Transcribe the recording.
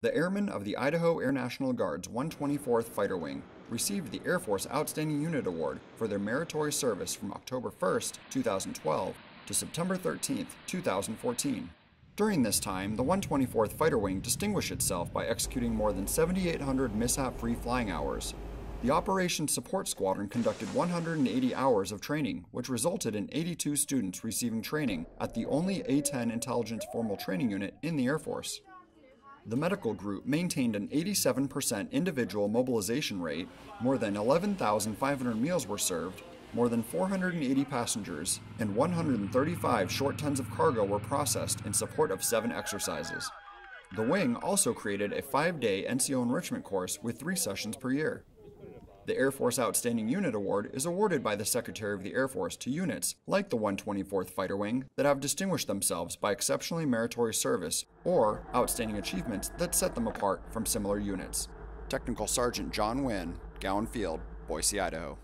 The airmen of the Idaho Air National Guard's 124th Fighter Wing received the Air Force Outstanding Unit Award for their meritorious service from October 1, 2012 to September 13, 2014. During this time, the 124th Fighter Wing distinguished itself by executing more than 7,800 mishap-free flying hours. The Operations Support Squadron conducted 180 hours of training, which resulted in 82 students receiving training at the only A-10 Intelligence Formal Training Unit in the Air Force. The medical group maintained an 87% individual mobilization rate, more than 11,500 meals were served, more than 480 passengers, and 135 short tons of cargo were processed in support of seven exercises. The wing also created a five day NCO enrichment course with three sessions per year. The Air Force Outstanding Unit Award is awarded by the Secretary of the Air Force to units, like the 124th Fighter Wing, that have distinguished themselves by exceptionally meritorious service or outstanding achievements that set them apart from similar units. Technical Sergeant John Winn, Gowen Field, Boise, Idaho.